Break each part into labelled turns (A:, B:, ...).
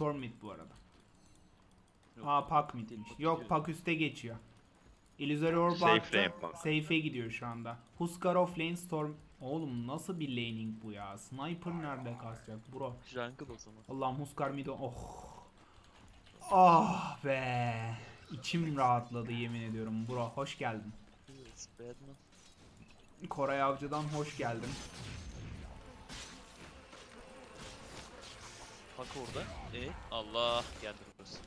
A: Storm mid bu arada.
B: Yok.
A: Aa Pak midmiş. Yok. Pak üste geçiyor. Illusory Orb
C: Safe.
A: Safe'e gidiyor şu anda. Huskar off lane Storm. Oğlum nasıl bir laning bu ya? Sniper nerede kasacak bro?
B: Jungle o zaman.
A: Allah'ım Huskar mid oh. Ah be. İçim rahatladı yemin ediyorum bro. Hoş geldin. Koray Avcı'dan hoş geldin.
B: Bak orada. E Allah geldi burası.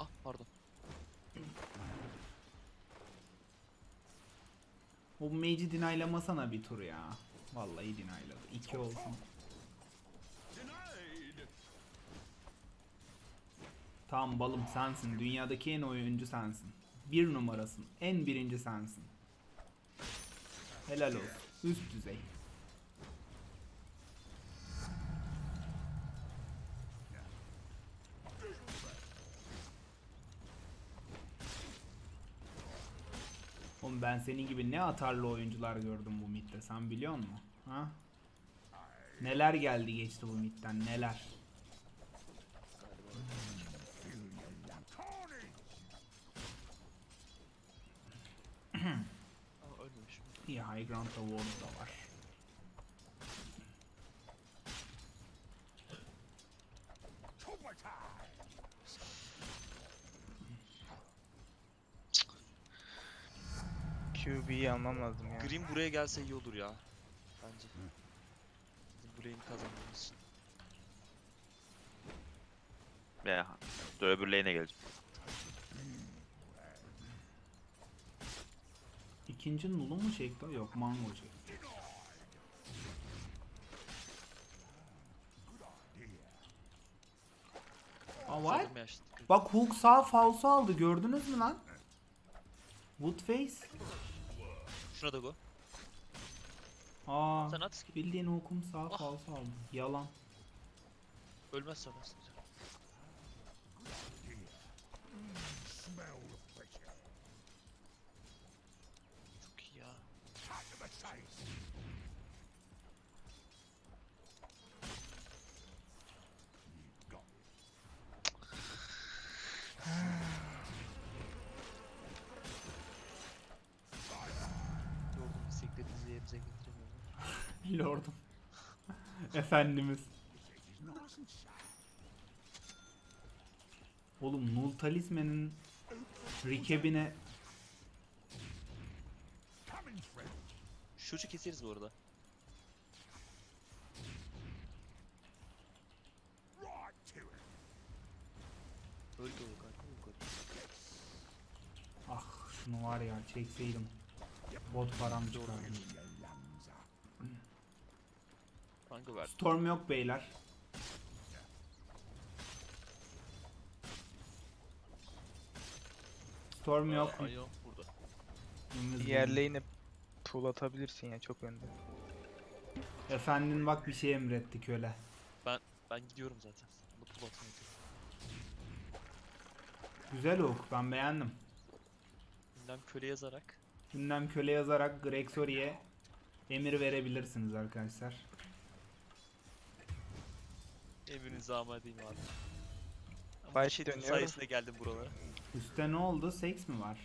B: Ah pardon.
A: O mage'i dinaylamasana bir tur ya. Vallahi dinayladı. İki olsun. Tamam balım sensin. Dünyadaki en oyuncu sensin. Bir numarasın. En birinci sensin. Helal olsun. Üst düzey. Oğlum ben senin gibi ne atarlı oyuncular gördüm bu midde sen biliyor musun? Ha? Neler geldi geçti bu midden neler.
B: Ölmemişim.
A: İyi High Ground'da Ward da var.
D: QB'yi almam lazım ya.
B: Green buraya gelse iyi olur ya. Bence. Bizim bu lane'i kazanmamız için.
C: Ya. Dur öbür lane'e geleceğim.
A: İkinci nulu mu çekti? o? Yok mango çekti. Aa,
B: açtık.
A: Bak Hook sağ falso aldı gördünüz mü lan? Woodface.
B: Şuna da go.
A: Aa,
B: Sen at
A: bildiğin Hook'um sağ
B: Ah.
A: falso aldı. Yalan.
B: Ölmezsen aslında. Çok iyi ya. Yorgun bisikletinizi yerimize getiremiyorum.
A: Lordum. Efendimiz. Oğlum Null Talisman'ın recap'ine
B: Şucu keseriz bu arada. Öldü o
A: ah şunu var ya çekseydim. Bot param çıkardı.
B: Kanka ver.
A: Storm yok beyler. Storm yok.
B: Aa, Ayol burada.
A: Yalnız
D: Diğer
A: benim.
D: lane'e pull atabilirsin ya çok önde.
A: Efendin bak bir şey emretti köle.
B: Ben gidiyorum zaten. Mutlu atmayı
A: Güzel ok ben beğendim.
B: Gündem köle yazarak.
A: Gündem köle yazarak Grexori'ye emir verebilirsiniz arkadaşlar.
B: Emrinize amadeyim abi. Ama
D: Fight dönüyorum.
B: sayesinde geldim buralara.
A: Üste ne oldu? Seks mi var?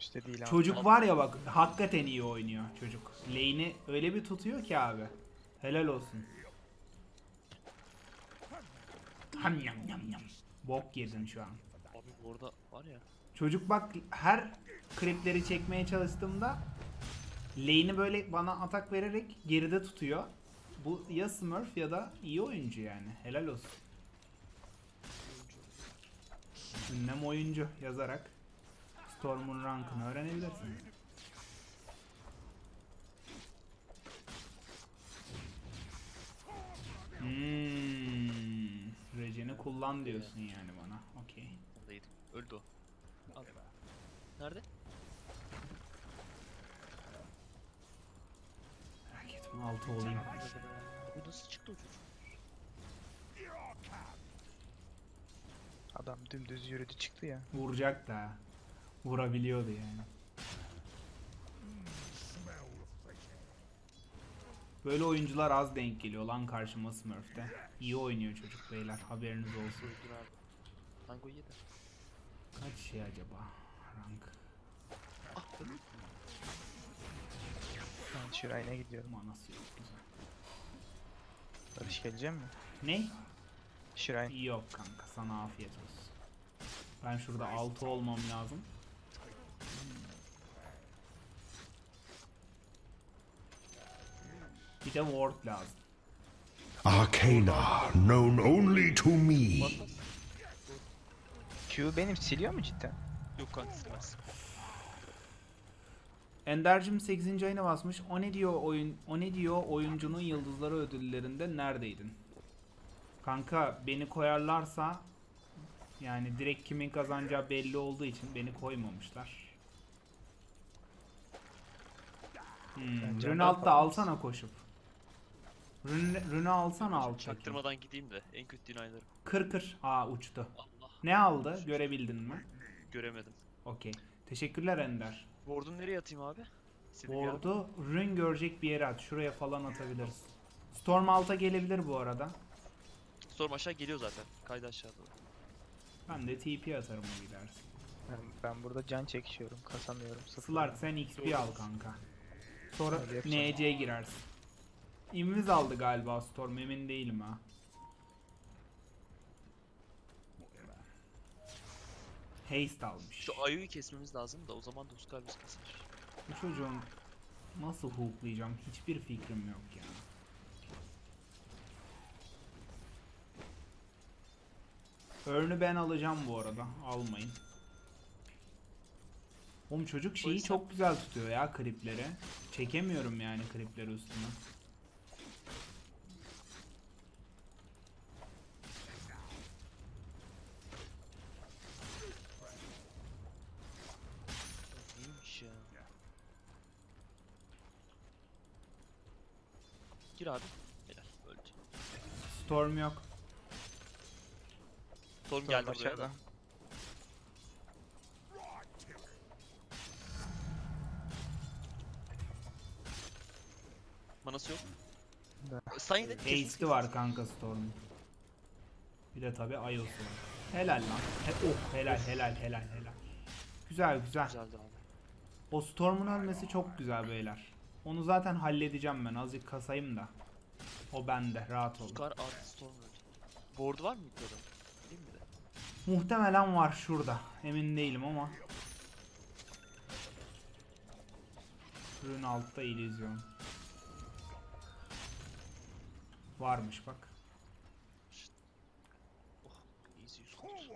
D: İşte değil abi.
A: Çocuk var ya bak hakikaten iyi oynuyor çocuk. Lane'i öyle bir tutuyor ki abi. Helal olsun. Ham yam yam yam. Bok yedin şu an.
B: Abi bu arada var ya.
A: Çocuk bak her kripleri çekmeye çalıştığımda lane'i böyle bana atak vererek geride tutuyor. Bu ya Smurf ya da iyi oyuncu yani. Helal olsun. Ünlem oyuncu yazarak Storm'un rankını öğrenebilirsiniz. Hmm, Regen'i kullan diyorsun yani bana. Okey.
B: Öldü o. Nerede?
A: Altı olayım.
B: Bu nasıl çıktı o çocuk?
D: Adam dümdüz yürüdü çıktı ya.
A: Vuracak da. Vurabiliyordu yani. Böyle oyuncular az denk geliyor lan karşıma Smurf'te. İyi oynuyor çocuk beyler haberiniz olsun.
B: Öldür abi.
A: Kaç şey acaba? Rank.
D: Ben Şuray'a gidiyorum.
A: Manası yok güzel.
D: Barış gelecek mi?
A: Ne?
D: Şiray.
A: Yok kanka sana afiyet olsun. Ben şurada 6 olmam lazım. Bir de ward lazım.
E: Arcana, known only to me.
D: Q benim siliyor mu cidden?
B: Yok kanka sıkmaz.
A: Ender'cim 8. ayına basmış. O ne diyor oyun o ne diyor oyuncunun yıldızları ödüllerinde neredeydin? Kanka beni koyarlarsa yani direkt kimin kazanacağı belli olduğu için beni koymamışlar. Hmm, altta
D: falan
A: alsana koşup. Rune, Rune alsana alt.
B: Çaktırmadan gideyim de en kötü dinaylarım.
A: Kır kır. Aa uçtu.
B: Allah
A: Ne aldı? Görebildin mi?
B: göremedim.
A: Okey. Teşekkürler Ender.
B: Ward'u nereye atayım abi?
A: Ward'u Rune görecek bir yere at. Şuraya falan atabiliriz. Storm alta gelebilir bu arada.
B: Storm aşağı geliyor zaten. Kaydı aşağıda.
A: Ben de TP atarım o gidersin.
D: Ben, ben burada can çekişiyorum. Kasamıyorum.
A: Slark sen XP al kanka. Sonra. NC'ye girersin. Invis aldı galiba Storm emin değilim ha. Haste almış.
B: Şu Ayu'yu kesmemiz lazım da o zaman da Uskar biz keser.
A: Bu çocuğun nasıl hooklayacağım hiçbir fikrim yok ya. Örnü ben alacağım bu arada. Almayın. Oğlum çocuk şeyi çok güzel tutuyor ya klipleri. Çekemiyorum yani klipleri üstüne.
B: Neymiş ya? Gir abi. Helal. Öldü.
A: Storm yok.
B: Storm geldi
D: aşağıda.
B: da. Manası yok. Kesin,
A: Ace'li
B: kesin.
A: var kanka Storm'un. Bir de tabi Ayos'u var. Helal lan. He, oh helal helal helal helal. Güzel güzel.
B: Güzeldi abi.
A: O Storm'un ölmesi çok güzel beyler. Onu zaten halledeceğim ben. Azıcık kasayım da. O bende. Rahat olun.
B: Uskar artı Storm öldü. Board var mı yukarıda? Değil mi de?
A: Muhtemelen var şurada. Emin değilim ama. Rune altta illüzyon. Varmış bak.
B: Oh.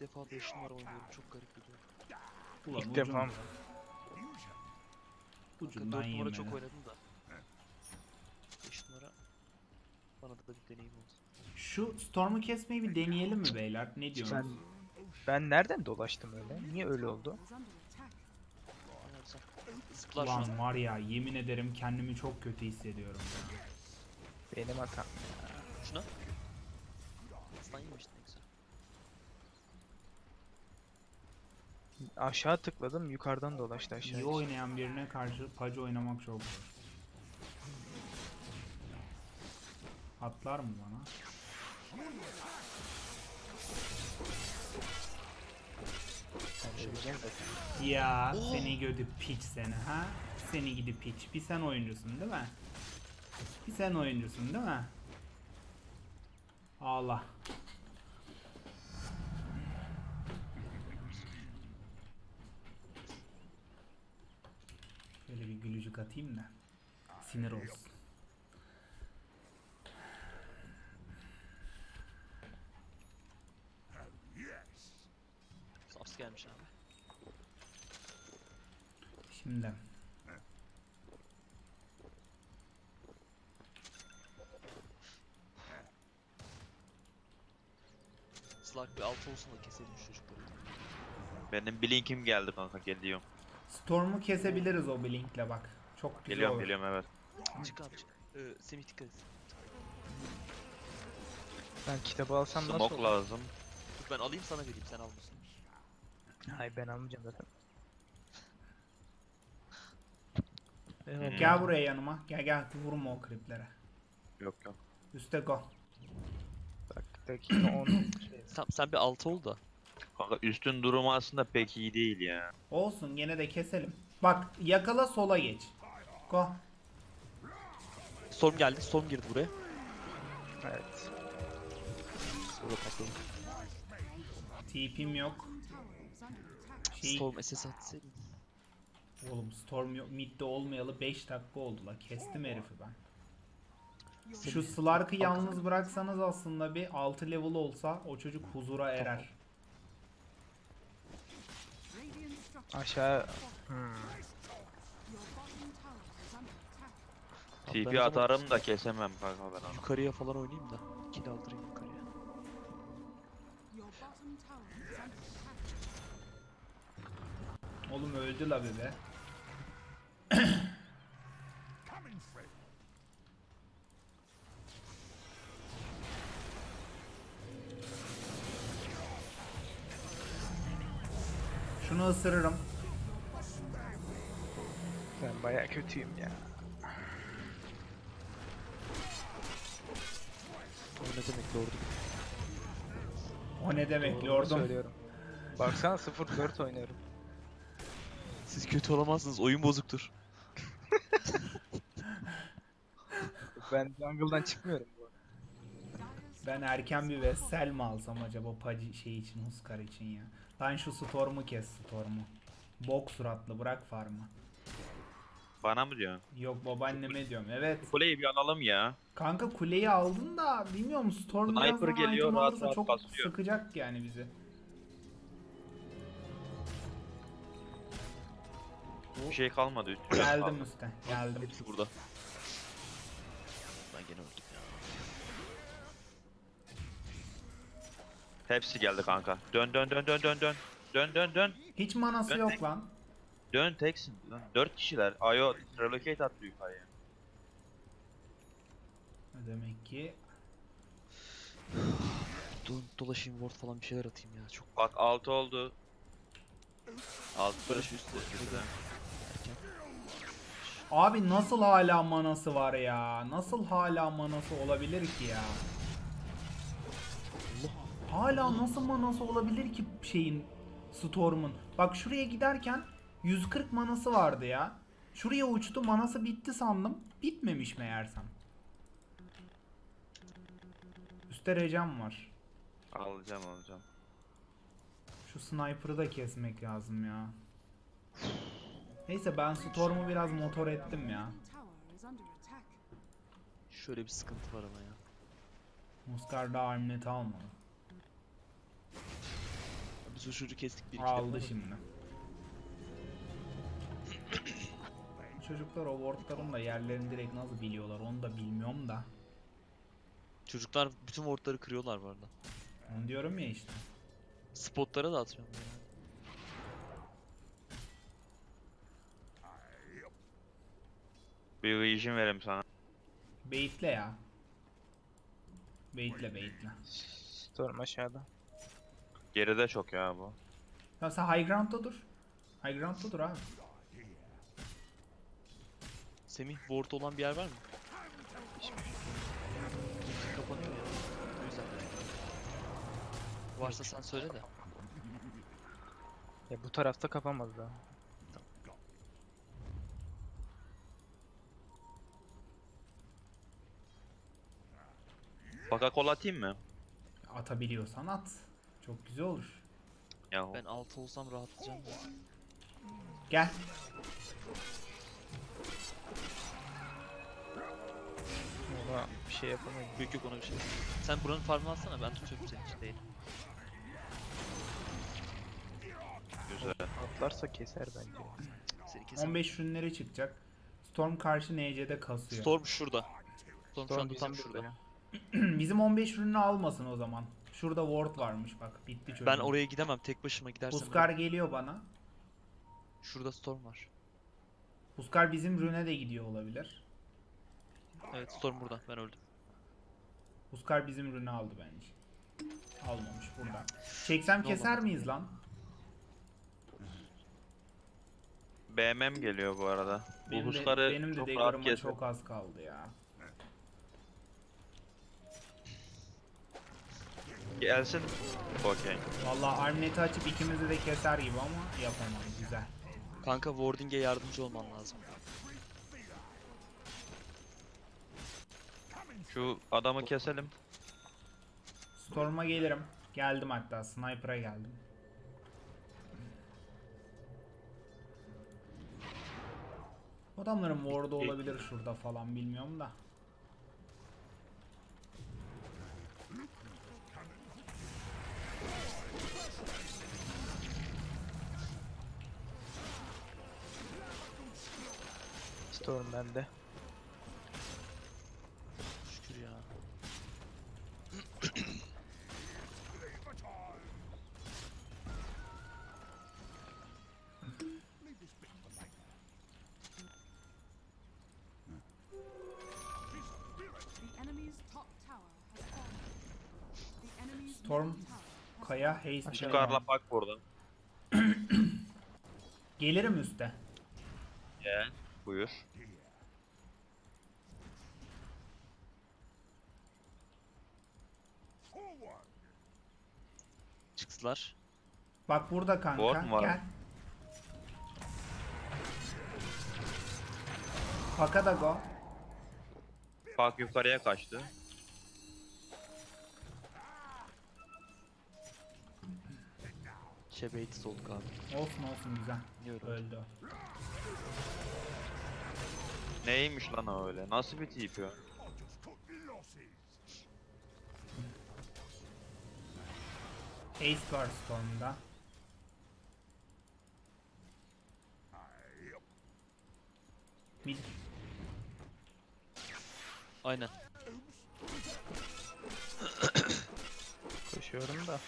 B: Defa 5 numara oynuyorum. Çok garip bir durum.
A: Ulan
D: İlk defa mı?
A: Ucundan
B: 4 numara çok oynadım da. 5 numara bana da bir deneyim oldu.
A: Şu Storm'u kesmeyi bir deneyelim mi beyler? Ne diyorsunuz?
D: Ben, ben nereden dolaştım öyle? Niye öyle oldu?
B: Zıplar
A: Ulan var ya yemin ederim kendimi çok kötü hissediyorum ya.
D: Benim hatam.
B: Şuna. Aslan yemiş ne güzel.
D: Aşağı tıkladım yukarıdan dolaştı aşağı.
A: İyi oynayan birine karşı pacı oynamak çok zor. Atlar mı bana? Ya
B: Oo.
A: seni gödü piç seni ha? Seni gidi piç. Bir sen oyuncusun değil mi? Bir sen oyuncusun değil mi? Allah. Şöyle bir gülücük atayım da sinir olsun.
B: Saps gelmiş abi.
A: Şimdi
B: Slug bir altı olsun da keselim şu çocukları.
C: Benim Blink'im geldi kanka geliyorum.
A: Storm'u kesebiliriz o blinkle bak. Çok güzel
C: Geliyorum
A: olur.
C: geliyorum evet.
B: Çık abi çık. Ee, Semih dikkat et.
D: Ben kitabı alsam nasıl
C: Smoke
D: olur?
C: lazım.
B: Dur ben alayım sana vereyim sen almasın.
D: Hay ben almayacağım zaten.
B: Eyvallah.
A: Gel buraya yanıma. Gel gel vurma o kriplere.
C: Yok yok.
A: Üste go.
D: Bak dakika 10 şey.
B: Sen, sen bir altı ol da.
C: Kanka üstün durumu aslında pek iyi değil ya.
A: Olsun gene de keselim. Bak yakala sola geç. Go.
B: Storm geldi. Storm girdi buraya.
D: Evet.
B: Sonra patladı.
A: TP'm yok. Şey,
B: Storm SS atsaydın.
A: oğlum Storm yok. Mid'de olmayalı 5 dakika oldu la. Kestim herifi ben. Şu Slark'ı yalnız bıraksanız aslında bir 6 level olsa o çocuk huzura erer.
D: Aşağı hmm.
C: TP
B: zaman
C: atarım da kesemem kanka ben onu.
B: Yukarıya falan oynayayım da. Kill aldırayım yukarıya.
A: Oğlum öldü la bebe. Şunu ısırırım.
D: Baya kötüyüm ya.
B: O ne demek lordum.
A: O ne demek
D: Doğru
A: lordum?
D: söylüyorum. Baksana 0-4 oynuyorum.
B: Siz kötü olamazsınız. Oyun bozuktur.
D: Ben jungle'dan çıkmıyorum bu arada.
A: Ben erken bir Vessel mi alsam acaba Paci şey için, Huskar için ya. Lan şu Storm'u kes Storm'u. Bok suratlı bırak farmı.
C: Bana mı diyorsun?
A: Yok babaanneme diyorum. Evet.
C: Kuleyi bir alalım ya.
A: Kanka kuleyi aldın da bilmiyorum Storm
C: Sniper
A: birazdan
C: geliyor,
A: item
C: rahat
A: alırsa
C: rahat
A: çok
C: basıyor.
A: sıkacak yani bizi.
C: Bir şey kalmadı üstüne.
A: Geldim üste. Geldim.
B: Hepsi burada. Ben gene öldüm ya.
C: Hepsi geldi kanka. Dön dön dön dön dön dön. Dön dön dön.
A: Hiç manası
C: Ben
A: yok lan.
C: Dön teksin. Dön. Dört kişiler. Ayo relocate attı yukarıya.
A: Demek ki
B: Do dolaşayım ward falan bir şeyler atayım ya. Çok
C: Bak altı oldu. Altı
B: Barış
C: üstü.
B: erken.
A: Abi nasıl hala manası var ya? Nasıl hala manası olabilir ki ya? Hala nasıl manası olabilir ki şeyin Storm'un? Bak şuraya giderken 140 manası vardı ya. Şuraya uçtu manası bitti sandım. Bitmemiş meğersem. Üste recam var.
C: Alacağım alacağım.
A: Şu sniper'ı da kesmek lazım ya. Neyse ben Storm'u biraz motor ettim ya.
B: Şöyle bir sıkıntı var ama ya.
A: Muskar da armlet almadı.
B: Biz o çocuğu kestik bir iki
A: Aldı şimdi. Çocuklar o wardların da yerlerini direkt nasıl biliyorlar onu da bilmiyorum da.
B: Çocuklar bütün wardları kırıyorlar bu arada.
A: Onu diyorum ya işte.
B: Spotlara da atıyorum ya.
C: Bir vision vereyim sana.
A: Baitle ya. Baitle baitle.
D: Storm aşağıda.
C: Geride çok ya bu.
A: Ya sen high ground'da dur. High ground'da dur abi.
B: Semih ward olan bir yer var mı? Hiçbir şey. Kapanıyor ya. O yüzden. Varsa sen söyle de.
D: Ya bu tarafta kapanmaz daha.
C: Baka kol atayım mı?
A: Atabiliyorsan at. Çok güzel olur.
C: Ya
B: Ben altı olsam rahatlayacağım ya.
A: Gel.
D: Ona bir şey yapamayız.
B: Yok yok ona bir şey. Sen buranın farmını alsana ben tutuyorum senin için değil.
C: güzel.
D: Atlarsa keser bence.
B: Seni kesin.
A: 15 ürünleri çıkacak. Storm karşı NC'de kasıyor.
B: Storm şurada. Storm, şu
D: Storm
B: anda tam
D: bizim
B: şurada.
D: ya.
A: Bizim 15 ürünü almasın o zaman. Şurada ward varmış bak. Bitti çocuk.
B: Ben oraya gidemem tek başıma gidersem.
A: Huskar
B: ölürüm.
A: geliyor bana.
B: Şurada Storm var.
A: Huskar bizim rüne de gidiyor olabilir.
B: Evet Storm burada ben öldüm.
A: Huskar bizim rüne aldı bence. Almamış burada. Çeksem
B: Ne
A: keser
B: olmadı?
A: miyiz lan?
C: BMM geliyor bu arada. Bu
A: Benim de,
C: husları
A: benim de
C: çok rahat kesin.
A: çok az kaldı ya.
C: Gelsin. Okey.
A: Vallahi Armlet'i açıp ikimizi de keser gibi ama yapamam. Güzel.
B: Kanka warding'e yardımcı olman lazım.
C: Şu adamı keselim.
A: Storm'a gelirim. Geldim hatta. Sniper'a geldim. Adamların ward'u olabilir şurada falan bilmiyorum da.
D: Storm bende.
A: Storm, Kaya, haste.
C: Şu Karla bak burada.
A: Gelirim üste.
C: Gel. Buyur.
B: Çıktılar.
A: Bak burada kanka.
C: Ward mu var?
A: Gel. Paka da go.
C: Bak yukarıya kaçtı.
B: Şebeytiz olduk abi.
A: Olsun olsun güzel.
B: Biliyorum.
A: Öldü.
C: Neymiş lan o öyle? Nasıl bir tip ya?
A: Ace var Storm'da. Mid
B: Aynen.
D: Koşuyorum da.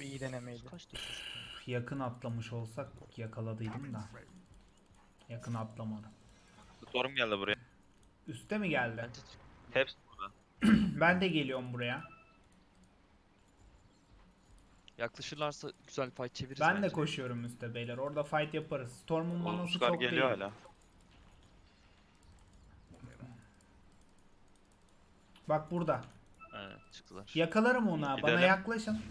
D: İyi denemeydi.
B: Kaç dakika?
A: yakın atlamış olsak yakaladıydım da. Yakın atlamadı.
C: Storm geldi buraya.
A: Üste mi geldi?
C: Hepsi burada.
A: Ben de geliyorum buraya.
B: yaklaşırlarsa güzel fight çeviririz
A: Ben de
B: bence.
A: koşuyorum üste beyler. Orada fight yaparız. Storm'un
C: Scar
A: çok
C: geliyor
A: değil.
C: hala.
A: Bak burada.
B: Evet çıktılar.
A: Yakalarım onu ha. Bana
C: Gidelim.
A: yaklaşın.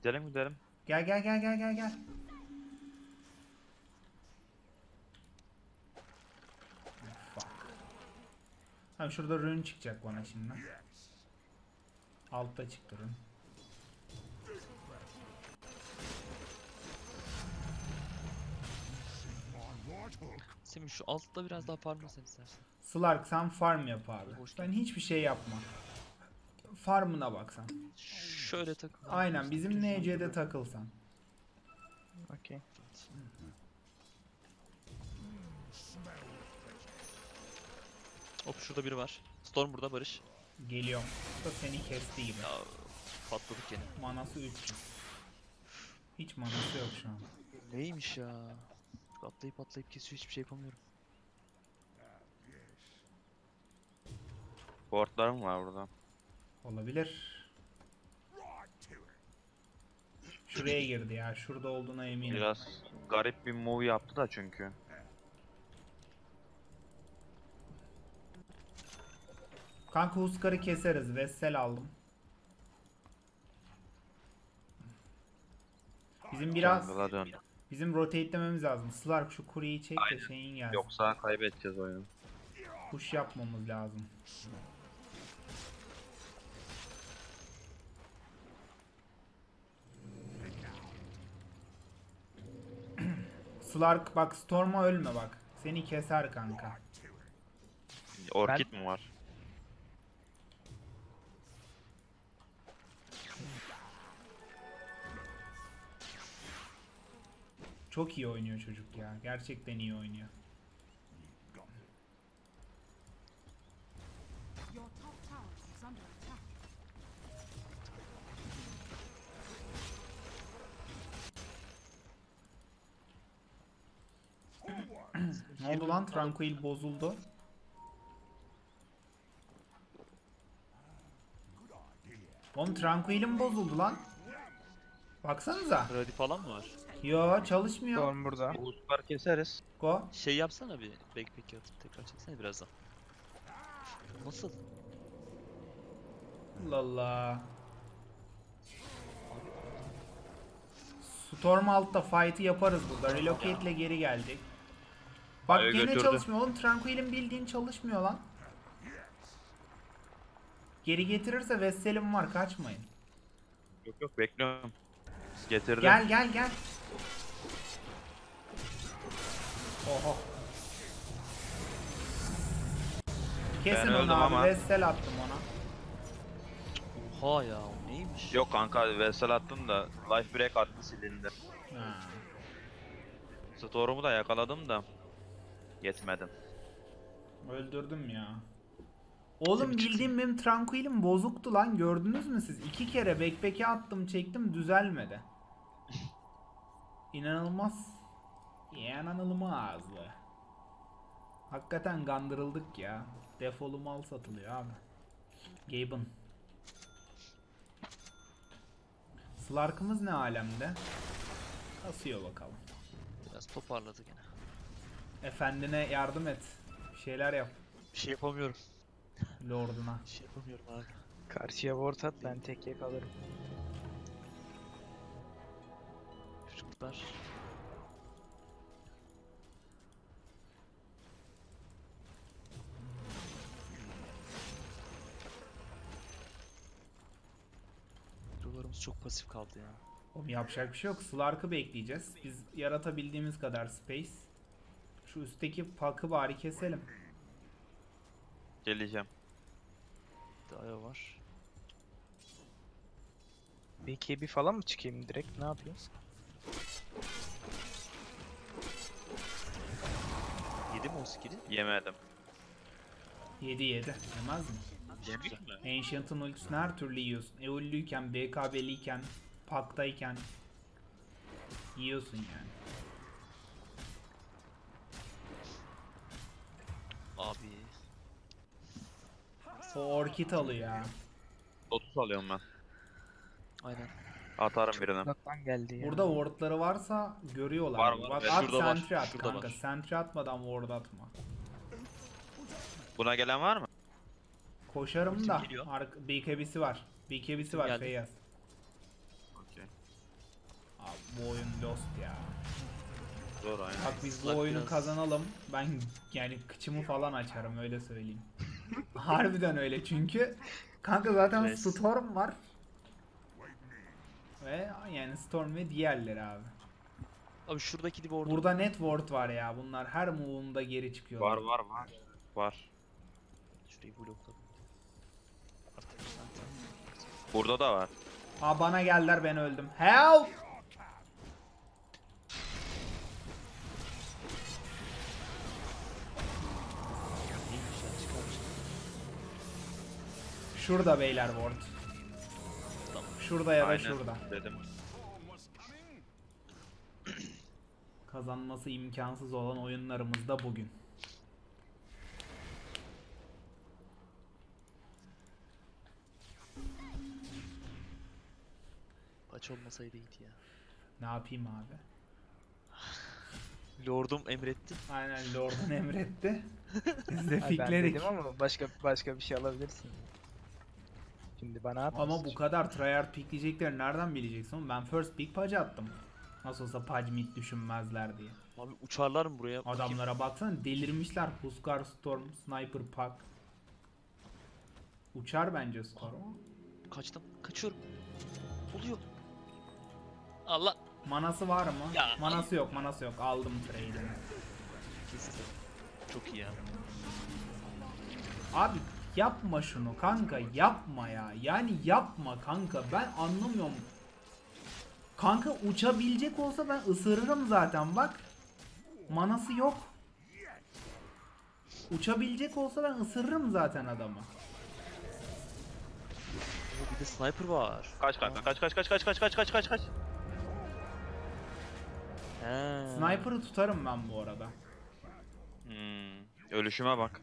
C: Gidelim gidelim.
A: Gel gel gel gel gel gel. Tamam şurada rune çıkacak bana şimdi. Altta çıktı rune.
B: Semih şu altta biraz daha parmasan istersen.
A: Slark sen farm yap abi.
B: Boş
A: Sen hiçbir şey yapma. Farmına bak sen.
B: Şöyle takıl.
A: Aynen bizim NC'de takılsan.
D: Okey.
B: Hop şurada biri var. Storm burada Barış.
A: Geliyorum. Bu da seni kesti gibi.
B: Ya patladık gene.
A: Manası 3. Hiç manası yok şu an.
B: Neymiş ya? Atlayıp atlayıp kesiyor hiçbir şey yapamıyorum.
C: Wardlarım var burada.
A: Olabilir. Şuraya girdi ya. Şurada olduğuna eminim.
C: Biraz garip bir move yaptı da çünkü.
A: Kanka Huskar'ı keseriz. Vessel aldım. Bizim biraz
C: Jungle'a döndü.
A: bizim rotate'lememiz lazım. Slark şu kureyi çek de şeyin gelsin.
C: Yoksa kaybedeceğiz oyunu.
A: Push yapmamız lazım. Slark bak Storm'a ölme bak. Seni keser kanka.
C: Orkid mi var?
A: Çok iyi oynuyor çocuk ya. Gerçekten iyi oynuyor. Tranquil bozuldu. Oğlum Tranquil'im bozuldu lan. Baksanıza.
B: Ready falan mı var?
A: Yo çalışmıyor.
D: Storm burada.
C: Boostlar keseriz.
A: Go.
B: Şey yapsana bir backpack atıp tekrar çeksene birazdan. Nasıl?
A: Allah Allah. Storm altta fight'ı yaparız burada. Relocate ile geri gelecek. Bak
C: Aya
A: gene
C: götürdü.
A: çalışmıyor oğlum. Tranquil'in bildiğin çalışmıyor lan. Geri getirirse Vessel'im var kaçmayın.
C: Yok yok bekliyorum. Getirdim.
A: Gel gel gel. Oho. Kesin
C: Ben
A: onu abi.
C: ama.
A: Vessel attım ona.
B: Oha ya o neymiş?
C: Yok kanka Vessel attım da life break attı silindi.
A: Ha.
C: Storm'u da yakaladım da yetmedim.
A: Öldürdüm ya. Oğlum bildiğim benim Tranquil'im bozuktu lan gördünüz mü siz? İki kere backpack'e attım çektim düzelmedi. İnanılmaz. İnanılmaz. Hakikaten gandırıldık ya. Defolu mal satılıyor abi. Gaben. Slark'ımız ne alemde? Kasıyor bakalım.
B: Biraz toparladı gene.
A: Efendine yardım et. Bir şeyler yap.
B: Bir şey yapamıyorum.
A: Lorduna.
B: Bir şey yapamıyorum abi.
D: Karşıya ward at ben tek yakalarım.
B: Çocuklar. Hero'larımız çok pasif kaldı ya.
A: Oğlum yapacak bir şey yok. Slark'ı bekleyeceğiz. Biz yaratabildiğimiz kadar space. Şu üstteki pakı bari keselim.
C: Geleceğim.
B: Daya var.
D: BKB falan mı çıkayım direkt ne yapayım?
B: Yedi mi o skill'i?
C: Yemedim.
A: 7 7. Yemez mi?
C: Yemiş mi?
A: Ancient'ın ultisini her türlü yiyorsun. Eollüyken, BKB'liyken, paktayken yiyorsun yani.
B: Abi.
A: O orkid alıyor ya.
C: Lotus alıyorum ben.
B: Aynen.
C: Atarım birine.
D: Uzaktan geldi ya.
A: Burada wardları varsa görüyorlar.
C: Var, var.
A: Bak at
B: şurada var,
A: sentry at
B: şurada
A: kanka.
B: var.
A: Sentry atmadan ward atma.
C: Buna gelen var mı?
A: Koşarım da.
B: geliyor.
A: Arka, BKB'si var. BKB'si var
B: geldi.
A: Feyyaz.
C: Okey.
A: Abi bu oyun lost ya.
C: Zor aynen.
A: Bak biz bu
B: Slug
A: oyunu
B: biraz-
A: kazanalım. Ben yani kıçımı falan açarım öyle söyleyeyim. Harbiden öyle çünkü kanka zaten
B: Res.
A: Storm var. Ve yani Storm ve diğerleri abi.
B: Abi şuradaki dibi orada.
A: Burada net ward var ya. Bunlar her move'unda geri çıkıyorlar.
C: Var var var. Var.
B: Şurayı blokladım.
C: Burada da var.
A: Aa bana geldiler ben öldüm. Help! Şurada beyler ward.
B: Tamam.
A: Şurada ya da
C: Aynen.
A: şurada.
C: Dedim.
A: Kazanması imkansız olan oyunlarımız da bugün.
B: Aç olmasaydı iyiydi ya.
A: Ne yapayım abi?
B: Lordum emretti.
A: Aynen Lord'un emretti. Biz de
D: Ha, ben
A: fikledik.
D: dedim ama başka başka bir şey alabilirsin. Şimdi bana.
A: Ama bu kadar tryhard pickleyecekleri nereden bileceksin oğlum? Ben first pick pudge attım. Nasıl olsa pudge mid düşünmezler diye.
B: Abi uçarlar mı buraya?
A: Adamlara baksana delirmişler. Huskar Storm, Sniper Puck. Uçar bence Storm.
B: Kaçtım. Kaçıyorum. Oluyor. Allah.
A: Manası var mı?
B: Ya.
A: Manası yok, manası yok. Aldım trade'ini.
B: Çok iyi ya.
A: Abi yapma şunu kanka yapma ya. Yani yapma kanka ben anlamıyorum. Kanka uçabilecek olsa ben ısırırım zaten bak. Manası yok. Uçabilecek olsa ben ısırırım zaten adamı.
B: Oo, bir de sniper var.
C: Kaç kanka kaç kaç kaç kaç kaç kaç kaç kaç kaç.
B: He.
A: Sniper'ı tutarım ben bu arada.
C: Hmm. Ölüşüme bak.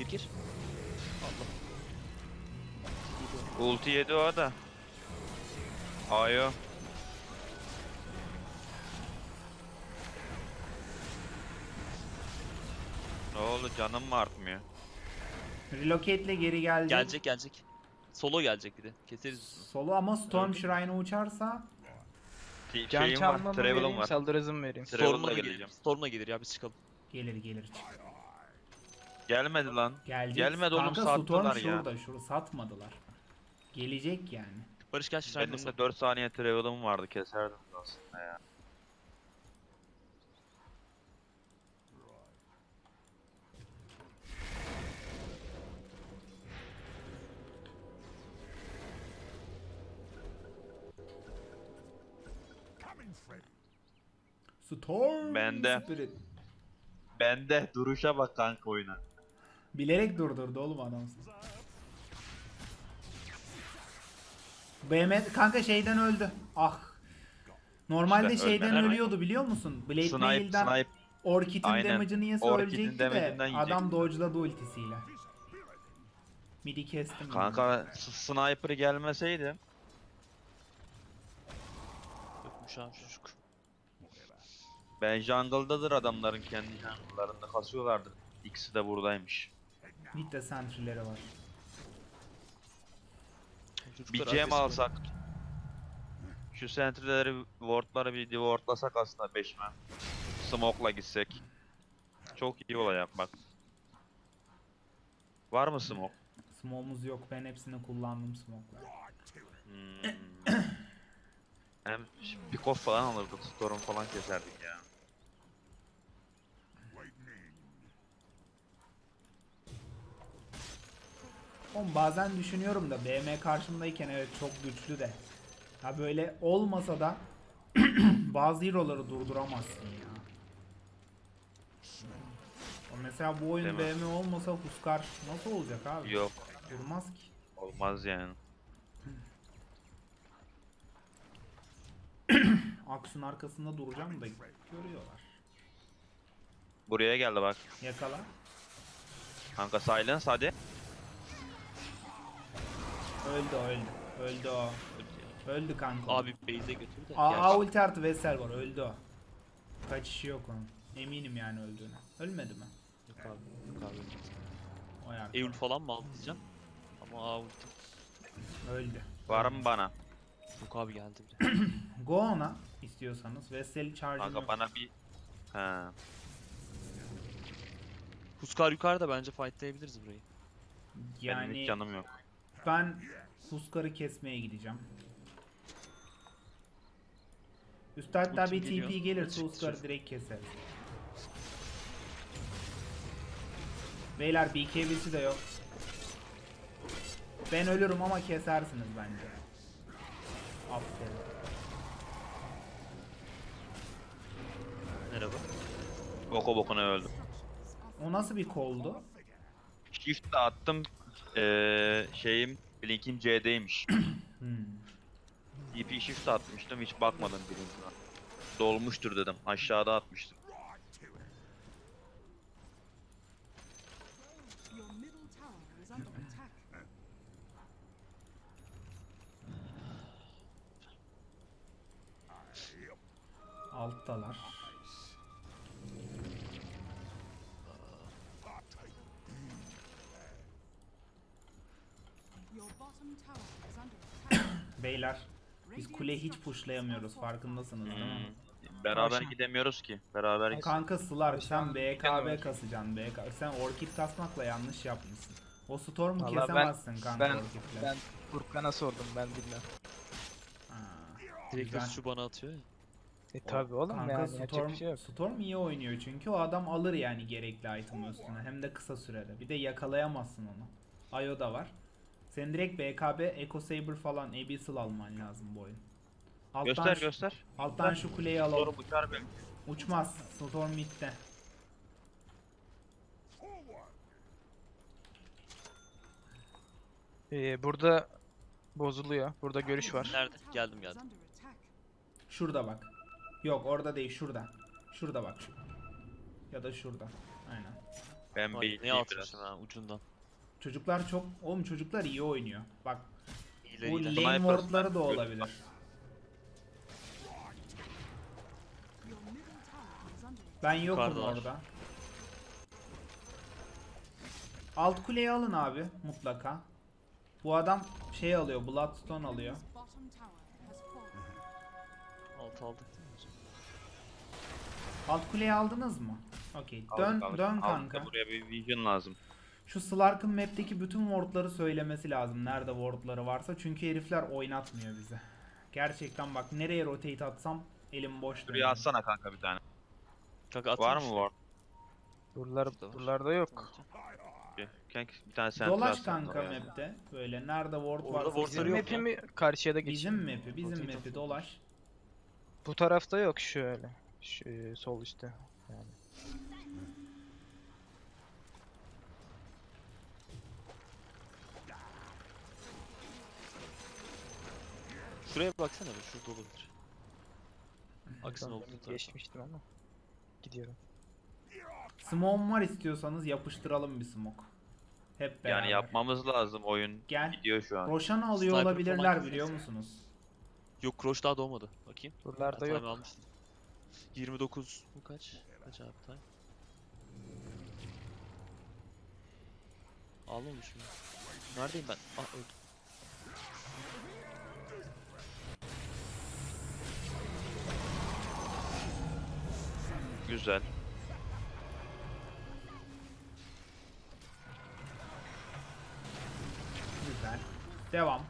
B: Gir gir. Allah.
C: Ulti yedi o da. Ayo. Ne oldu canım mı artmıyor?
A: Relocate'le geri gelecek.
B: Gelecek gelecek. Solo gelecek bir de. Keseriz üstünü.
A: Solo ama Storm. Shrine'a uçarsa
C: T-
D: Can
C: Şeyim var,
D: çalmamı vereyim,
C: travel'ım var.
D: saldırı hızımı vereyim.
C: Travel'la
B: Storm'la gelir.
C: geleceğim.
B: Storm'la gelir ya biz çıkalım.
A: gelir gelir.
C: Gelmedi lan.
A: Gelecek.
C: Gelmedi oğlum,
A: Kanka
C: sattılar ya.
A: şurada. Şurada satmadılar. Gelecek yani.
B: Barış gel Shrine
C: Benim de 4 saniye travel'ım vardı keserdim aslında ya.
A: Storm
C: Bende.
A: Spirit.
C: Bende duruşa bak kanka oyuna.
A: Bilerek durdurdu oğlum adam. BM kanka şeyden öldü. Ah. Normalde
C: İşte
A: şeyden
C: ölmeler-
A: ölüyordu biliyor musun? Blade
C: Snipe,
A: Mail'den
C: snipe.
A: Orchid'in
C: Aynen.
A: damage'ını yese
C: Orchid'in
A: ölecekti de adam dodge'ladı ultisiyle. Midi kestim.
C: Kanka s- sniper gelmeseydi
B: Öpmüş abi çocuk.
C: ben jungle'dadır adamların kendi jungle'larında kasıyorlardır. İkisi de buradaymış.
A: Mid de sentry'leri var.
C: Bir gem alsak. Şu sentry'leri, ward'ları bir wardlasak aslında 5 man. Smoke'la gitsek. Çok iyi olacak bak. Var mı smoke?
A: Smoke'umuz yok. Ben hepsini kullandım smoke'lar.
C: Hmm. Hem pick off falan alırdık, storm falan keserdik ya.
A: Oğlum bazen düşünüyorum da BM karşımdayken evet çok güçlü de. Ha böyle olmasa da bazı hero'ları durduramazsın ya. O Mesela bu oyun
C: Değil mi?
A: BM olmasa Huskar nasıl olacak abi?
C: Yok,
A: Durmaz ki.
C: olmaz yani.
A: Aksun arkasında duracağım da görüyorlar.
C: Buraya geldi bak.
A: Yakala.
C: Kanka silence hadi.
A: Öldü öldü. Öldü o. Öldü kanka.
B: Abi base'e götür de.
A: A,
B: Gerçi-
A: A ulti artı Vessel var öldü o. Kaçışı yok onun. Eminim yani öldüğüne. Ölmedi mi?
B: Yok abi. Yok abi.
A: O yani.
B: Eul falan mı aldı diyeceğim. Ama A ulti.
A: Öldü.
C: Var mı bana?
B: Yok abi geldi bile.
A: Go ona istiyorsanız. Vessel'i charge'ın
C: Kanka bana bir... He.
B: Huskar yukarıda bence fightlayabiliriz burayı.
C: Benim
A: Yani
C: hiç canım yok.
A: Ben Huskar'ı kesmeye gideceğim. Üst hatta
B: Ultim
A: bir. TP gelirse Huskar'ı direkt keseriz. Beyler BKB'si de yok. Ben ölürüm ama kesersiniz bence. Aferin.
B: Merhaba.
C: Boku bokuna öldüm.
A: O nasıl bir koldu?
C: Shift attım. Eee şeyim, Blink'im C'deymiş.
A: Hmm.
C: DP shift atmıştım hiç bakmadım birincine. Dolmuştur dedim. Aşağıda atmıştım.
A: Alttalar. Beyler biz kule hiç pushlayamıyoruz farkındasınız değil mi?
C: Hmm. Beraber gidemiyoruz ki. Beraber
A: Kanka Sılar sen. BKB kasacaksın BK. Sen Orchid kasmakla yanlış yapmışsın. O Storm'u
D: Vallahi ben-
A: kesemezsin kanka
D: Ben,
A: Orchid'le.
D: ben Furkan'a sordum ben bilmem.
B: Direkt
A: Güzel.
B: şu bana atıyor ya.
D: E tabi oğlum
A: Kanka
D: yani yapacak
A: Storm,
D: bir şey yok.
A: Storm iyi oynuyor çünkü o adam alır yani gerekli item üstüne hem de kısa sürede. Bir de yakalayamazsın onu. Ayo da var. Sen direkt BKB, Echo Saber falan Abyssal alman lazım bu oyun. Alttan,
C: göster
A: şu,
C: göster.
A: alttan şu kuleyi alalım.
C: Doğru uçar benim.
A: Uçmaz. Storm midde.
D: Ee, burada bozuluyor. Burada görüş var.
B: Nerede? Geldim geldim.
A: Şurada bak. Yok orada değil şurada. Şurada bak şu. Ya da şurada. Aynen.
C: Ben biraz.
B: atmışım ha ucundan.
A: Çocuklar çok... Oğlum çocuklar iyi oynuyor. Bak
B: Hile
A: bu lane wardları da olabilir. Ben yokum
B: Yukarıdalar.
A: orada. Alt kuleyi alın abi mutlaka. Bu adam şey alıyor, Bloodstone alıyor.
B: Alt aldık?
A: Alt kuleyi aldınız mı? Okey.
C: Aldık,
A: Dön
C: aldık.
A: dön
C: Aldık
A: kanka.
C: Buraya bir vision lazım.
A: Şu Slark'ın map'teki bütün wardları söylemesi lazım. Nerede wardları varsa. Çünkü herifler oynatmıyor bizi. Gerçekten bak nereye rotate atsam elim boş
C: Buraya
A: dönüyor.
C: atsana kanka bir tane.
B: Kanka
C: Var mı ward?
D: Buralar, buralarda yok.
C: Kanka bir tane sen
A: Dolaş kanka map'te. Böyle nerede ward
B: Orada
A: varsa.
D: Bizim
B: yok
D: map'i mi karşıya da geçeyim?
A: Bizim map'i, bizim map'i dolaş.
D: Bu tarafta yok şöyle. Şu sol üstte. Yani.
B: Şuraya baksana be şurada olabilir. Olduğu tarafa.
D: Geçmiştim ama. Gidiyorum.
A: Smoke var istiyorsanız yapıştıralım bir smoke. Hep beraber.
C: Yani yapmamız lazım oyun.
A: Gel.
C: Gidiyor şu an.
A: Roşan'ı alıyor
B: Sniper
A: olabilirler
B: falan
A: biliyor musunuz?
B: Yok Kroş daha doğmadı. Bakayım.
D: Buralarda
B: time
D: yok.
B: almıştım. 29 bu kaç? Kaç abi time? Almamış mı? Neredeyim ben? Ah öldüm.
C: Güzel.
A: Güzel. Devam.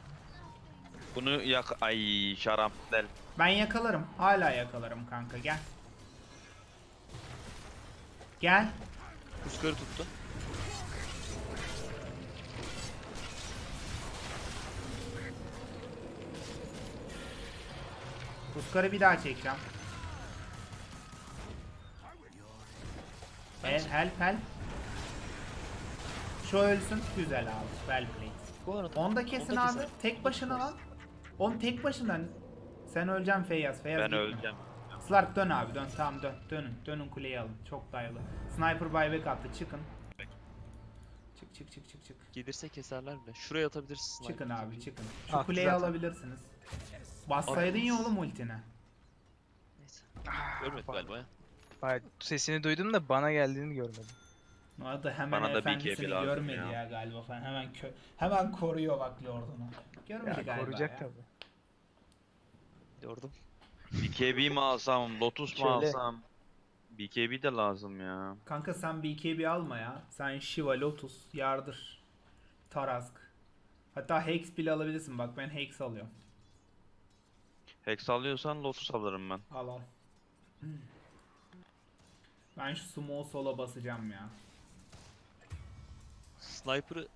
C: Bunu yak... Ay şarampler.
A: Ben yakalarım. Hala yakalarım kanka gel. Gel.
B: Rüzgarı tuttu.
A: Ruskar'ı bir daha çekeceğim. Help help help. Şu ölsün. Güzel abi. Well played.
B: Bu arada.
A: Onu da kesin abi. Tek başına lan. Oğlum tek başına. Sen öleceksin Feyyaz. Feyyaz
C: Ben
A: gitme.
C: öleceğim.
A: Slark dön abi dön. Tamam dön. Dönün. Dönün kuleyi alın. Çok dayalı. Sniper buyback attı. Çıkın. Çık çık çık çık çık.
B: Gelirse keserler bile. Şuraya atabilirsin.
A: Çıkın abi çıkın. Şu
D: Attı
A: kuleyi
D: zaten.
A: alabilirsiniz. Bassaydın ya oğlum ultine.
B: Neyse. Görmedim
D: pardon.
B: galiba ya.
D: Hayır, sesini duydum da bana geldiğini görmedim.
A: O da hemen
C: Bana da
A: efendisini
C: BKB lazım
A: görmedi ya.
C: ya.
A: galiba falan. Hemen kö hemen koruyor bak Lord'unu. Görmedi
D: Ya,
A: galiba
D: koruyacak
A: ya.
D: tabii.
B: Gördüm.
C: BKB mi alsam, Lotus mu
D: Şöyle.
C: alsam? BKB de lazım ya.
A: Kanka sen BKB alma ya. Sen Shiva, Lotus, Yardır, Tarask. Hatta Hex bile alabilirsin. Bak ben Hex alıyorum.
C: Hex alıyorsan Lotus alırım ben.
A: Al al. Ben şu small sola basacağım ya.
B: Sniper'ı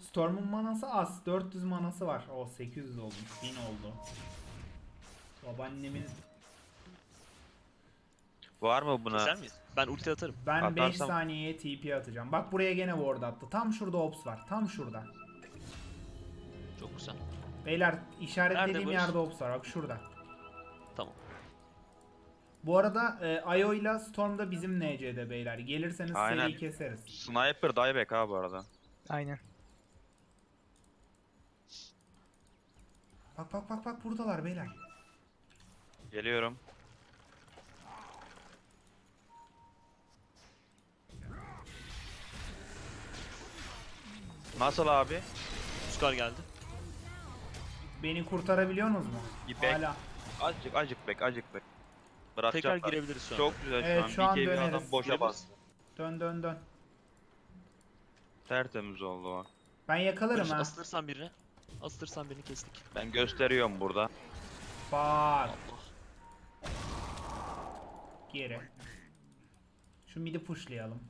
A: Storm'un manası az. 400 manası var. O 800 olmuş. 1000 oldu. Babaannemin
C: Var mı buna?
B: keser miyiz? Ben ulti atarım.
A: ben 5
C: Atarsam-
A: saniyeye TP atacağım. Bak buraya gene ward attı. Tam şurada ops var. Tam şurada.
B: Çok güzel.
A: Beyler işaretlediğim
B: Nerede
A: yerde ops var. Bak şurada. Bu arada e, Ayo ile Storm da bizim NC'de beyler. Gelirseniz
C: Aynen.
A: seri keseriz.
C: Sniper dieback ha bu arada.
D: Aynen.
A: Bak bak bak bak buradalar beyler.
C: Geliyorum. Nasıl abi?
B: Rüzgar geldi.
A: Beni kurtarabiliyorsunuz mu?
C: İpek.
A: Hala.
C: Azıcık azıcık bek azıcık bek.
B: Tekrar
C: Bırakacaklar.
B: girebiliriz şu an.
C: Çok güzel
A: Evet,
C: şu an.
A: şu an
C: BKB adam
A: döneriz.
C: boşa bas.
A: Dön dön dön.
C: Tertemiz oldu o.
A: Ben yakalarım
B: Barış
A: ha.
B: asılırsan birini. Asılırsan birini kestik.
C: Ben gösteriyorum burada.
A: Bak. Geri. Şu midi pushlayalım.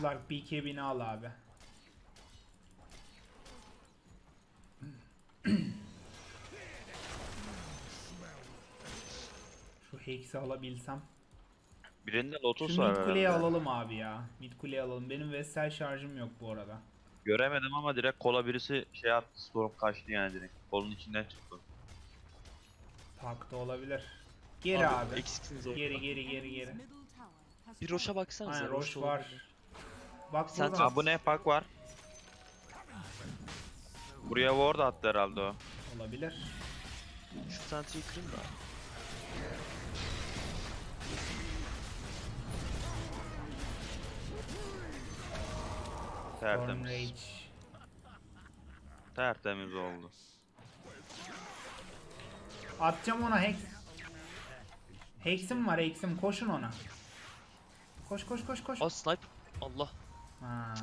A: Slark BKB'ni al abi. Şu Hex'i alabilsem.
C: Birinde Lotus
A: Şu
C: var
A: mid kuleyi
C: herhalde.
A: alalım abi ya. Mid kuleyi alalım. Benim Vestel şarjım yok bu arada.
C: Göremedim ama direkt kola birisi şey yaptı. Storm kaçtı yani direkt. Kolun içinden çıktı.
A: Parkta olabilir. Geri abi.
B: Eksiksiniz orada.
A: Geri geri geri geri.
B: Bir Roş'a baksanıza.
A: Aynen
B: Roş
A: var. Bak
B: Sen-
A: burada.
C: Aa bu ne pak var? Buraya ward attı herhalde o.
A: Olabilir.
B: Şu sentry'yi kırayım da.
C: Tertemiz. Tertemiz oldu.
A: Atacağım ona Hex. Hex'im var Hex'im koşun ona. Koş koş koş koş.
B: Aa sniper. Allah.
A: Ha.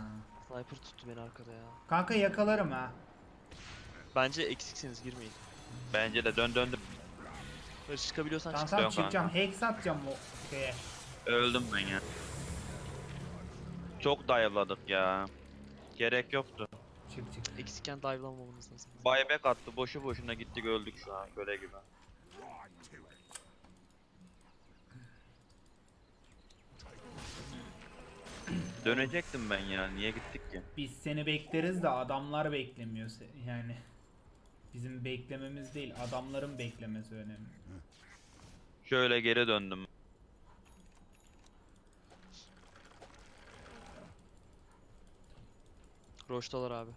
B: Sniper tuttu beni arkada ya.
A: Kanka yakalarım ha.
B: Bence eksiksiniz girmeyin.
C: Bence de dön döndüm.
B: Barış çıkabiliyorsan
A: Tamam
B: çık.
A: tamam
C: Yok kanka.
A: çıkacağım. Hex atacağım o şeye.
C: Öldüm ben ya. Çok dive'ladık ya. Gerek yoktu.
A: Çık çık.
B: Eksikken dive'lanmamamız lazım.
C: Buyback attı. Boşu boşuna gittik öldük şu an. Köle gibi. Dönecektim ben ya. Niye gittik ki?
A: Biz seni bekleriz de adamlar beklemiyor se- yani. Bizim beklememiz değil, adamların beklemesi önemli.
C: Şöyle geri döndüm.
B: Roş'talar abi.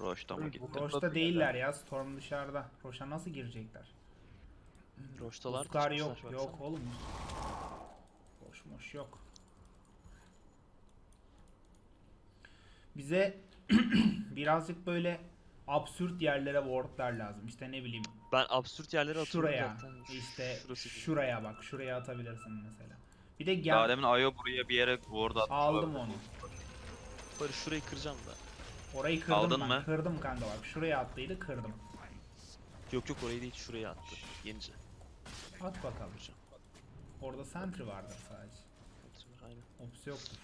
C: Roş'ta mı gittim?
A: Roş'ta değiller ya, Storm dışarıda. Roş'a nasıl girecekler?
B: Roş'talar.
A: Uskar yok,
B: çıkmışlar,
A: yok oğlum. Boş yok. Bize birazcık böyle absürt yerlere wardlar lazım. İşte ne bileyim
B: Ben absürt yerlere atıyorum
A: şuraya,
B: zaten.
A: İşte
B: Şurası gibi.
A: şuraya bak, şuraya atabilirsin mesela. Bir de
C: Daha
A: gel
C: demin Ayo buraya bir yere ward attı.
A: aldım onu.
B: Barış şurayı kıracağım da.
A: Orayı kırdım
C: Aldın
A: ben.
C: mı?
A: Kırdım kanka bak. Şuraya attıydı kırdım.
B: Yok yok orayı değil şuraya attı. Yenice.
A: At bakalım. Orada sentry vardır sadece.
B: Aynen.
A: Ops yoktur.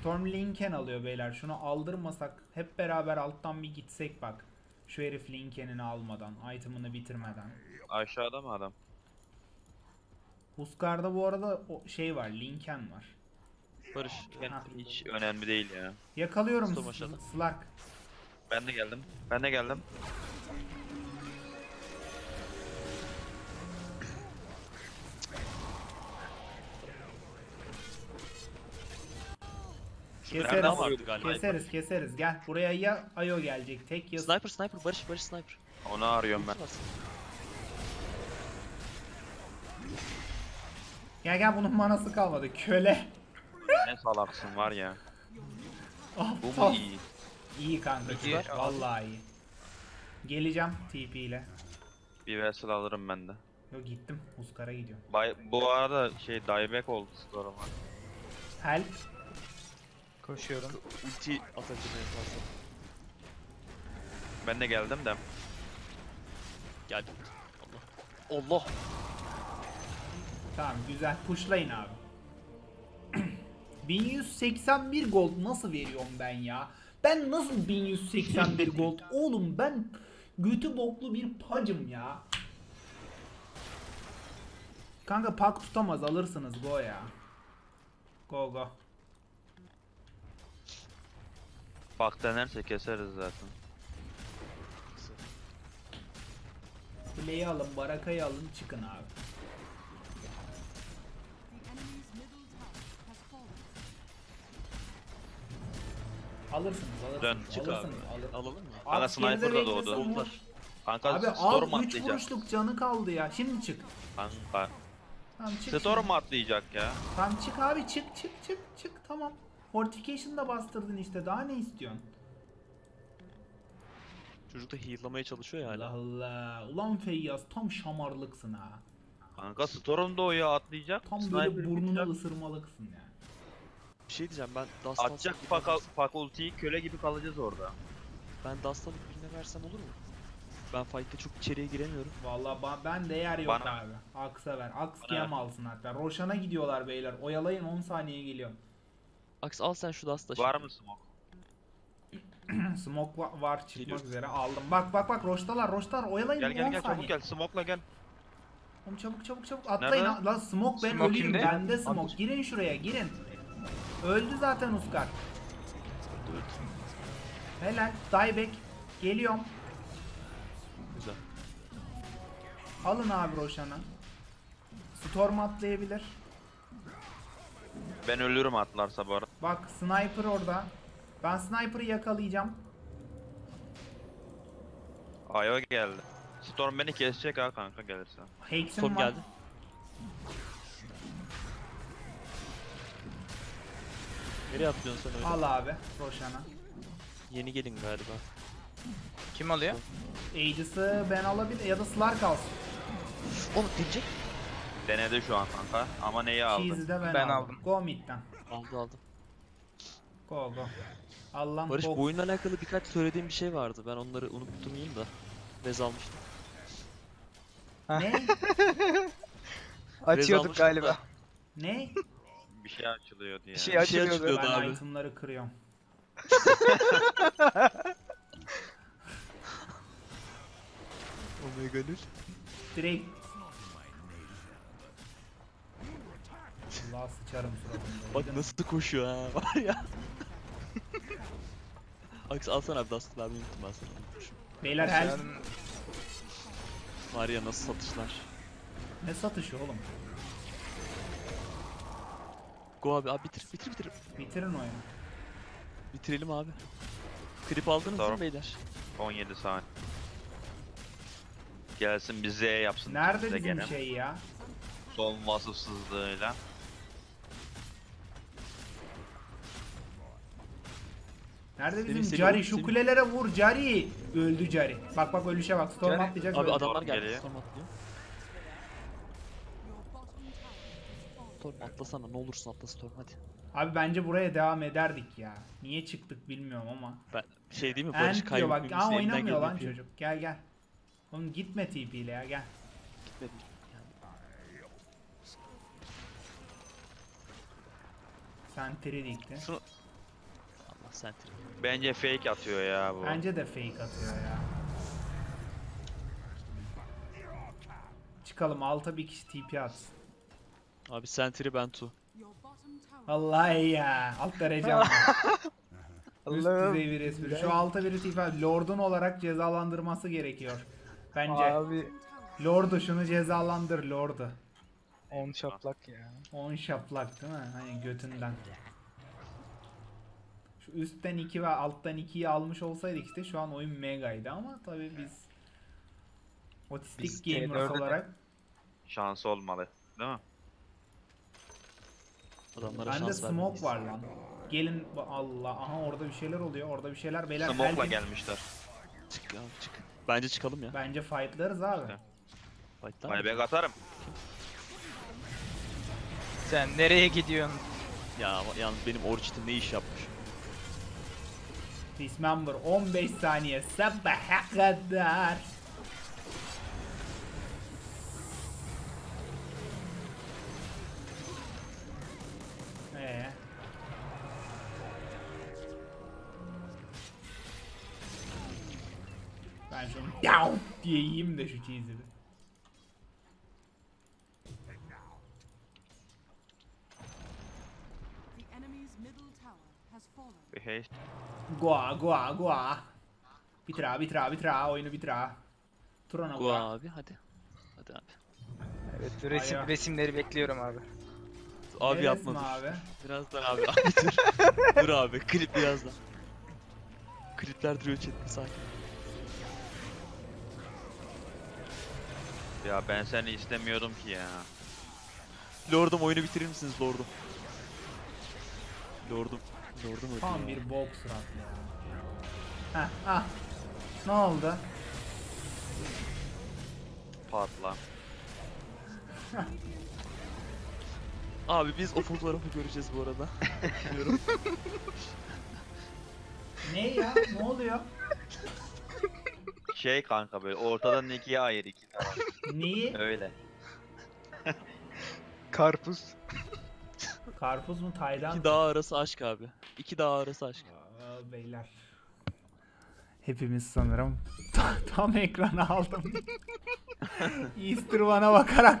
A: Storm Lincoln alıyor beyler. Şunu aldırmasak hep beraber alttan bir gitsek bak. Şu herif Lincoln'ini almadan, item'ını bitirmeden.
C: Aşağıda mı adam?
A: Huskar'da bu arada o şey var, Lincoln var.
B: Barış.
A: Ha.
C: Hiç önemli değil ya.
A: Yakalıyorum
B: Storm
A: S-
B: aşağıda.
A: Slark.
C: Ben de geldim. Ben de geldim.
A: Keseriz.
C: Nereden
B: vardı galiba?
A: Keseriz, keseriz. Gel. Buraya ya Ayo gelecek tek ya
B: Sniper sniper Barış Barış sniper.
C: Onu arıyorum ben.
A: Gel gel bunun manası kalmadı. Köle.
C: Ne salaksın var ya. Bu mu iyi?
A: İyi kanka.
C: İyi.
A: Vallahi iyi. Geleceğim TP ile.
C: Bir vessel alırım ben de.
A: Yo gittim. Huskar'a gidiyorum.
C: Bay, bu arada şey dieback oldu Storm'a.
A: Help.
D: Koşuyorum.
B: Ulti atabilirim en fazla.
C: Ben de geldim de.
B: Geldim. Allah. Allah.
A: Tamam güzel. Pushlayın abi. 1181 gold nasıl veriyorum ben ya? Ben nasıl 1181 gold? Oğlum ben götü boklu bir pacım ya. Kanka pak tutamaz alırsınız go ya. Go go.
C: Bak denerse keseriz zaten.
A: Kuleyi alın, barakayı alın, çıkın abi. Alırsınız, alırsınız.
C: Dön,
B: Çık abi.
A: alırsınız, alır-
B: Alalım mı?
C: Kanka sniper da doğdu.
A: vur.
C: Kanka
A: Abi al
C: Storm
A: 3
C: atlayacak.
A: vuruşluk canı kaldı ya. Şimdi çık.
C: Kanka.
A: Tamam çık.
C: Storm
A: şimdi.
C: atlayacak ya.
A: Tamam çık abi çık çık çık çık tamam. Fortification da bastırdın işte daha ne istiyorsun?
B: Çocuk da heal'lamaya çalışıyor ya
A: Allah
B: hala.
A: Allah. Ulan Feyyaz tam şamarlıksın ha.
C: Kanka Storm da o ya atlayacak.
A: Tam
C: Sniper
A: böyle burnunu
C: bitecek.
A: ısırmalıksın yani.
B: Bir şey diyeceğim ben Dust
C: Atacak faka, fakultiyi köle gibi kalacağız orada.
B: Ben Dust alıp birine versem olur mu? Ben fight'te çok içeriye giremiyorum.
A: Vallahi ba- ben de yer yok
C: Bana-
A: abi. Aks'a ver. Aks
C: Bana
A: alsın hatta. Roşan'a gidiyorlar beyler. Oyalayın 10 saniye geliyor.
B: Aks al sen şu
C: Var
B: şimdi.
C: mı smoke?
A: Smoke va- var çıkmak
B: Geliyor.
A: üzere aldım. Bak bak bak Roş'talar Roş'talar oyalayın
C: Gel
A: 10
C: gel gel
A: saniye.
C: çabuk gel. Smoke'la gel.
A: Oğlum çabuk çabuk çabuk atlayın.
C: Nerede?
A: Lan smoke ben
D: Smoke
A: öleyim.
D: kimde?
A: Bende smoke. Girin şuraya girin. Öldü zaten Uskar. Helal. Dieback. Geliyorum.
B: Güzel.
A: Alın abi Roşan'ı. Storm atlayabilir.
C: Ben ölürüm atlarsa bu arada.
A: Bak sniper orada. Ben sniper'ı yakalayacağım.
C: Ayo geldi. Storm beni kesecek ha kanka gelirse.
A: Hex'im
B: Storm
A: var.
B: geldi. Nereye atlıyorsun sen öyle?
A: Al abi Roşan'a.
B: Yeni gelin galiba.
D: Kim alıyor?
A: Aegis'ı ben alabilir ya da Slar kalsın.
B: Oğlum gelecek.
C: Denedi şu an kanka ama neyi aldı?
A: Cheese'i de ben,
D: Ben
A: aldım.
D: aldım.
A: Go mid'den.
B: Aldı aldı.
A: Go go. Allah'ım
B: Barış bu oyunla alakalı birkaç söylediğim bir şey vardı. Ben onları unutturmayayım da. Bez almıştım.
A: Ne?
D: Açıyorduk
B: almıştım
D: galiba.
B: da.
A: ne?
C: Bir şey açılıyor diye.
D: Bir şey
B: Bir şey
D: açılıyordu.
B: açılıyordu.
A: Ben
B: abi.
A: itemları kırıyorum.
B: Omega Lül.
A: Direkt. Allah sıçarım suratına.
B: Bak nasıl koşuyor ha var ya. Aks alsana abi Dust vermeyi unuttum ben sana.
A: Beyler her
D: Sen
B: Var ya nasıl satışlar.
A: ne satışı oğlum?
B: Go abi abi bitir bitir bitir.
A: Bitirin oyunu.
B: Bitirelim abi. Klip aldınız mi beyler?
C: 17 saniye. Gelsin bize yapsın.
A: Nerede
C: bize
A: bizim
C: gene.
A: şey ya?
C: Son vasıfsızlığıyla.
A: Nerede
B: Seni
A: bizim
B: seviyorum,
A: Cari? Şu
B: seni-
A: kulelere vur Cari. Öldü Cari. Bak bak ölüşe bak. Storm
D: Cari-
A: atlayacak.
B: Abi
A: öldü.
B: adamlar geldi.
C: geliyor.
B: Storm atlıyor. Storm atlasana ne olursun atla Storm hadi.
A: Abi bence buraya devam ederdik ya. Niye çıktık bilmiyorum ama.
B: Ben şey değil mi Barış
A: diyor bak. Aa oynamıyor lan
B: yapıyor.
A: çocuk. Gel gel. Oğlum gitme TP ile ya gel.
B: Gitmedim.
A: Dikti.
B: şunu... Allah sentry.
C: Bence fake atıyor ya bu.
A: Bence de fake atıyor ya. Çıkalım alta bir kişi TP atsın.
B: Abi sentry ben tu.
A: Vallahi ya. Alt derece ama. Üst
D: Allah'ım.
A: düzey bir espri. Şu alta bir TP at. Lord'un olarak cezalandırması gerekiyor. Bence.
D: Abi
A: Lord'u şunu cezalandır Lord'u.
D: 10 şaplak ya.
A: 10 şaplak değil mi? Hani götünden. Üstten 2 ve alttan 2'yi almış olsaydık işte şu an oyun megaydı ama tabii biz otistik
D: Biz
A: gamers
D: T4'e de-
A: olarak
C: Şansı olmalı. Değil mi?
B: Adamlara
A: bende
B: şans
A: smoke var lan. Gelin Allah aha orada bir şeyler oluyor. Orada bir şeyler beyler.
C: Smoke'la
A: Helvin-
C: gelmişler.
B: Çık abi çık. Bence çıkalım ya.
A: Bence fightlarız abi.
C: İşte.
B: Fight'tan.
C: Buyback atarım.
D: Sen nereye gidiyorsun?
B: Ya yalnız benim Orchid'im ne iş yapmış.
A: Dismember 15 saniye sabaha kadar. Ee. Ben şunu yav diye de şu cheese'i Bitir abi bitir abi bitir abi oyunu bitir abi. Turana
B: Go
A: goa.
B: abi hadi. Hadi abi.
D: Evet resim,
A: Aya.
D: resimleri bekliyorum abi.
B: Abi
A: Neresine
B: yapma dur.
A: abi?
B: Birazdan abi. Abi dur. dur abi. Klip birazdan. Klipler duruyor chatte sakin.
C: Ya ben seni istemiyordum ki ya.
B: Lordum oyunu bitirir misiniz Lordum? Lordum. Lordum öldü
A: Tam bir bok suratlı ya. Heh ah. Ne oldu?
C: Patla.
B: Abi biz o fotoğrafı göreceğiz bu arada. Biliyorum.
A: Ne ya? ne oluyor?
C: Şey kanka böyle ortadan ikiye ayır iki tane.
A: Neyi?
C: Öyle.
D: Karpuz.
A: Karpuz mu Tayland?
B: İki dağ arası aşk abi. İki dağ arası aşk.
A: Aa, beyler. Hepimiz sanırım tam ekranı aldım. Easter One'a bakarak